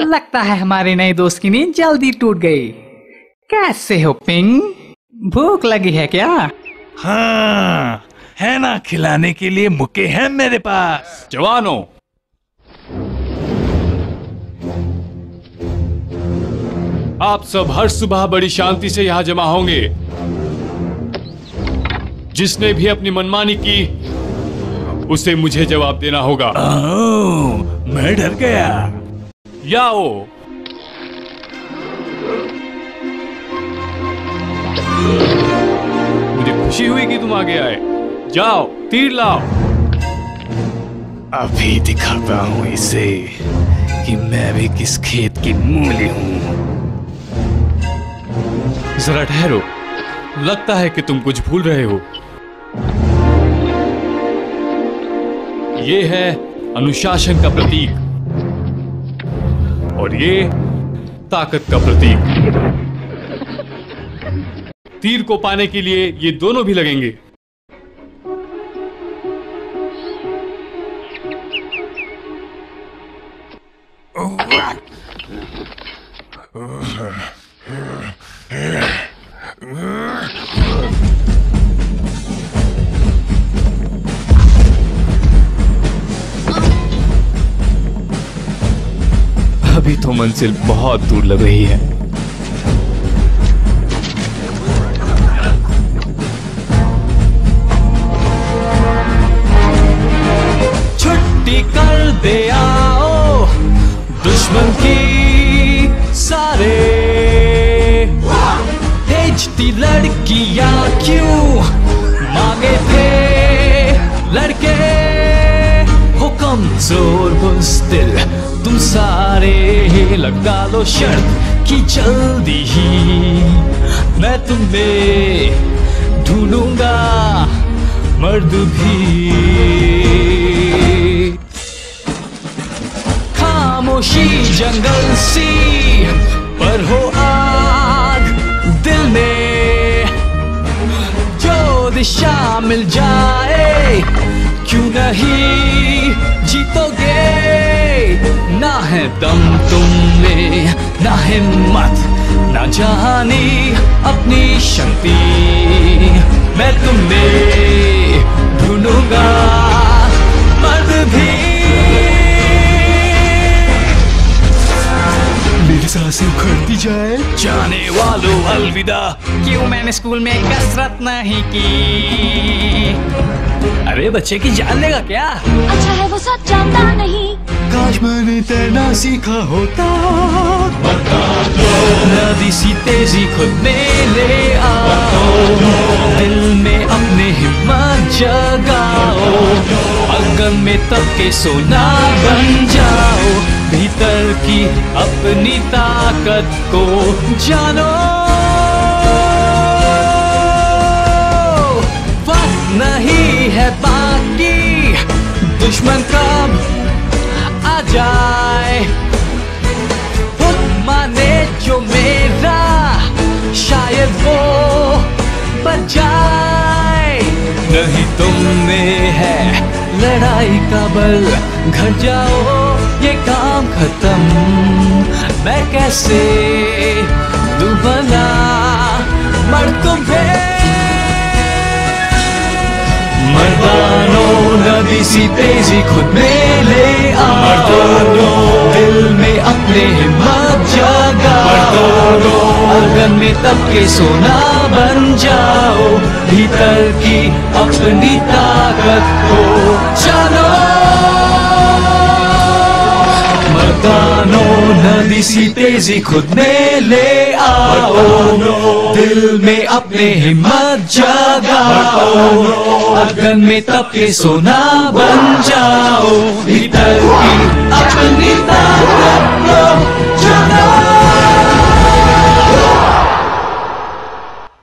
लगता है हमारे नए दोस्त की नींद जल्दी टूट गई। कैसे हो पिंग? भूख लगी है क्या? हाँ है ना खिलाने के लिए मुक्के हैं मेरे पास। जवानों। आप सब हर सुबह बड़ी शांति से यहाँ जमा होंगे। जिसने भी अपनी मनमानी की उसे मुझे जवाब देना होगा। मैं डर गया। याओ। मुझे खुशी हुई कि तुम आगे आए। जाओ तीर लाओ। अभी दिखाता हूँ इसे कि मैं भी किस खेत की मूली हूँ। जरा ठहरो। लगता है कि तुम कुछ भूल रहे हो। ये है अनुशासन का प्रतीक। और ये ताकत का प्रतीक। तीर को पाने के लिए ये दोनों भी लगेंगे। अभी तो मंजिल बहुत दूर लग रही है। छुट्टी कर दे आओ, दुश्मन की सारे। भेजती लड़कियाँ क्यों? मांगे थे कमज़ोर बुजदिल तुम सारे ही लगा लो शर्त कि जल्दी ही। मैं तुम्हें ढूंढूँगा मर्द भी। खामोशी जंगल सी, पर हो आग दिल में। जो दिशा मिल जाए, क्यों नहीं? जीतोगे। ना है दम तुम में ना हिम्मत ना जानी अपनी शक्ति। मैं तुम्हें ढूंढूँगा मर्द भी। मेरी साँसें उखड़ती जाए। जाने वालों अलविदा। क्यों मैंने स्कूल में कसरत नहीं की? अरे बच्चे की जान लेगा क्या? अच्छा है वो सब जानता नहीं। काश मैंने तैरना सीखा होता। नदी सी तेज़ी खुद में ले आओ दिल में अपने हिम्मत जगाओ। अगन में तब के सोना बन जाओ। भीतर की अपनी ताकत को जानो। दुश्मन कब आ जाए? खुद माने जो मेरा शायद वो बच जाए। नहीं तुम में है लड़ाई का बल, घर जाओ, ये काम खत्म। मैं कैसे दुबला मर तुम्हें सी तेज़ी खुद में ले आओ दिल में अपने हिम्मत जागा। अगन में तब के सोना बन जाओ। भीतर की अपनी ताकत को जानो। मर्दानो नदी सी तेज़ी खुद में ले आओ। दिल में अपने हिम्मत जगाओ। अगन में तब के सोना बन